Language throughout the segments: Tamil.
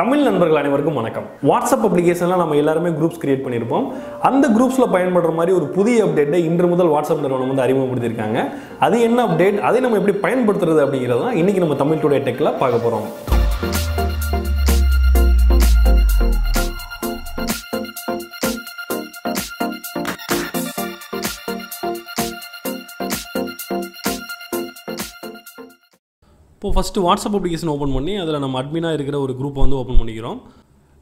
தமிழ் நண்பர்கள் அனைவருக்கும் வணக்கம். வாட்ஸ்அப் அப்ளிகேஷனில் நம்ம எல்லாருமே குரூப்ஸ் கிரியேட் பண்ணியிருப்போம் அந்த குரூப்ஸில் பயன்படுற மாதிரி ஒரு புதிய அப்டேட்டை இன்று முதல் வாட்ஸ்அப் நிறுவனம் வந்து அறிமுகப்படுத்தியிருக்காங்க. அது என்ன அப்டேட் அதை நம்ம எப்படி பயன்படுத்துறது அப்படிங்கிறது தான் இன்றைக்கி நம்ம தமிழ் டுடே டெக்கில் பார்க்க போகிறோம் இப்போது ஃபஸ்ட்டு வாட்ஸ்அப் அப்ளிகேஷன் ஓப்பன் பண்ணி அதில் நம்ம அட்மினாக இருக்கிற ஒரு குரூப்பை வந்து ஓப்பன் பண்ணிக்கிறோம்.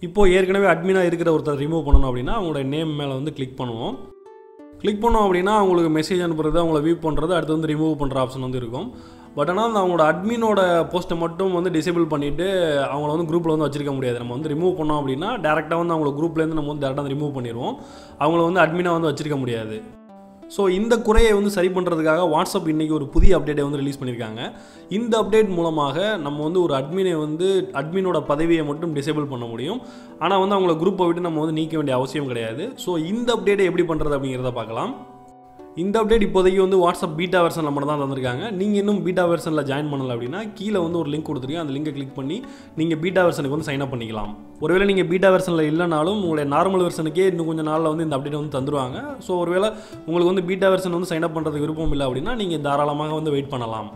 இப்போது ஏற்கனவே அட்மினாக இருக்கிற ஒருத்தர் ரிமூவ் பண்ணணும் அப்படின்னா அவங்களோட நேம் மேலே வந்து கிளிக் பண்ணுவோம். கிளிக் பண்ணோம் அப்படின்னா அவங்களுக்கு மெசேஜ் அனுப்புறது அவங்கள வியூ பண்ணுறது அடுத்து வந்து ரிமூவ் பண்ணுற ஆப்ஷன் வந்து இருக்கும். பட் ஆனால் அந்த அவங்களோட அட்மினோட போஸ்ட்டை மட்டும் வந்து டிசேபிள் பண்ணிவிட்டு அவங்கள வந்து குரூப்பில் வந்து வச்சிருக்க முடியாது. நம்ம வந்து ரிமூவ் பண்ணோம் அப்படின்னா டேரெக்டாக வந்து அவங்கள குரூப்லேருந்து நம்ம வந்து டேரெக்டாக வந்து ரிமூவ் பண்ணிடுவோம். அவங்கள வந்து அட்மினாக வந்து வச்சிருக்க முடியாது. ஸோ இந்த குறையை வந்து சரி பண்ணுறதுக்காக வாட்ஸ்அப் இன்றைக்கி ஒரு புதிய அப்டேட்டை வந்து ரிலீஸ் பண்ணியிருக்காங்க. இந்த அப்டேட் மூலமாக நம்ம வந்து ஒரு அட்மினை வந்து அட்மினோட பதவியை மட்டும் டிசேபிள் பண்ண முடியும். ஆனால் வந்து அவங்கள குரூப்பை விட்டு நம்ம வந்து நீக்க வேண்டிய அவசியம் கிடையாது. ஸோ இந்த அப்டேட்டை எப்படி பண்ணுறது அப்படிங்கிறத பார்க்கலாம். இந்த அப்டேட் இப்போதைக்கு வந்து வாட்ஸ்அப் பீட்டா வெர்ஷனில் மட்டும் தான் தந்திருக்காங்க. நீங்கள் இன்னும் பீட்டா வெர்ஷனில் ஜாயின் பண்ணல அப்படின்னா கீழே வந்து ஒரு லிங்க் கொடுத்துருக்கேன். அந்த லிங்கை கிளிக் பண்ணி நீங்கள் பீட்டா வெர்ஷனுக்கு வந்து சைன் அப் பண்ணிக்கலாம். ஒருவேளை நீங்கள் பீட்டா வெர்ஷனில் இல்லைனாலும் உங்களுடைய நார்மல் வெர்ஷனுக்கே இன்னும் கொஞ்சம் நாளில் வந்து இந்த அப்டேட் வந்து தந்துருவாங்க. ஸோ ஒருவேளை உங்களுக்கு வந்து பீட்டா வெர்ஷன் வந்து சைன் அப் பண்ணுறதுக்கு விருப்பம் இல்லை அப்படின்னா நீங்கள் தாராளமாக வந்து வெயிட் பண்ணலாம்.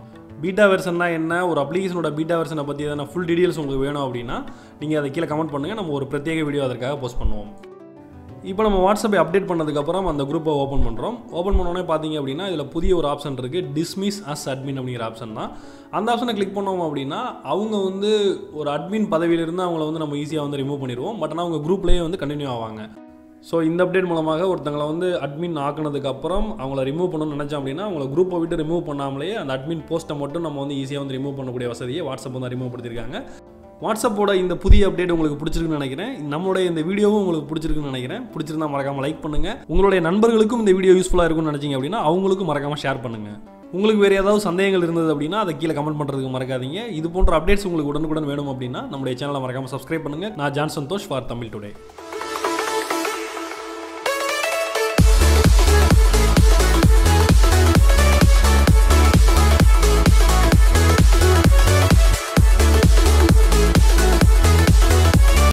பீட்டா வெர்ஷன்னா என்ன? ஒரு அப்ளிகேஷனோட பீட்டா வெர்ஷனை பற்றி எதனா ஃபுல் டீடெயில்ஸ் உங்களுக்கு வேணும் அப்படின்னா நீங்கள் அதை கீழே கமெண்ட் பண்ணுங்கள் நம்ம ஒரு பிரத்யேக வீடியோ அதற்காக போஸ்ட் பண்ணுவோம். இப்போ நம்ம வாட்ஸ்அப்பை அப்டேட் பண்ணதுக்கப்புறம் அந்த குரூப்பை ஓப்பன் பண்ணுறோம் ஓப்பன் பண்ணோடனே பார்த்தீங்க அப்படின்னா இதில் புதிய ஒரு ஆப்ஷன் இருக்குது டிஸ்மிஸ் அஸ் அட்மின் அப்படிங்கிற ஆப்ஷன் தான். அந்த ஆப்ஷனை கிளிக் பண்ணோம் அப்படின்னா அவங்க வந்து ஒரு அட்மின் பதவியிலிருந்து அவங்கள வந்து நம்ம ஈஸியாக வந்து ரிமூவ் பண்ணிடுவோம். பட் ஆனால் அவங்க குரூப்லேயே வந்து கண்டினியூ ஆவாங்க. ஸோ இந்த அப்டேட் மூலமாக ஒருத்தங்களை வந்து அட்மின் ஆக்குனதுக்கப்புறம் அவங்கள ரிமூவ் பண்ணணும்னு நினச்சோம் அப்படின்னா அவங்கள குரூப்பை விட்டு ரிமூவ் பண்ணாமலேயே அந்த அட்மின் போஸ்ட்டை மட்டும் நம்ம வந்து ஈஸியாக வந்து ரிமூவ் பண்ணக்கூடிய வசதியை வாட்ஸ்அப் வந்து அறிமுகப்படுத்தியிருக்காங்க. வாட்ஸ்அப்போட இந்த புதிய அப்டேட் உங்களுக்கு பிடிச்சிருக்குன்னு நினைக்கிறேன். நம்மளுடைய இந்த வீடியோவும் உங்களுக்கு பிடிச்சிருக்குன்னு நினைக்கிறேன். பிடிச்சிருந்தா மறக்காம லைக் பண்ணுங்க. உங்களுடைய நண்பர்களுக்கும் இந்த வீடியோ யூஸ்ஃபுல்லாக இருக்கும்னு நினச்சிங்க அப்படின்னா அவங்களுக்கும் மறக்காம ஷேர் பண்ணுங்க. உங்களுக்கு வேறு ஏதாவது சந்தேகங்கள் இருந்தது அப்படின்னா அதை கீழே கமெண்ட் பண்ணுறதுக்கு மறக்காதீங்க. இது போன்ற அப்டேட்ஸ் உங்களுக்கு உடனுக்குடன் வேணும் அப்படின்னா நம்மளுடைய சேனலை மறக்காம சப்ஸ்கிரைப் பண்ணுங்க. நான் John Santhosh for Tamil today.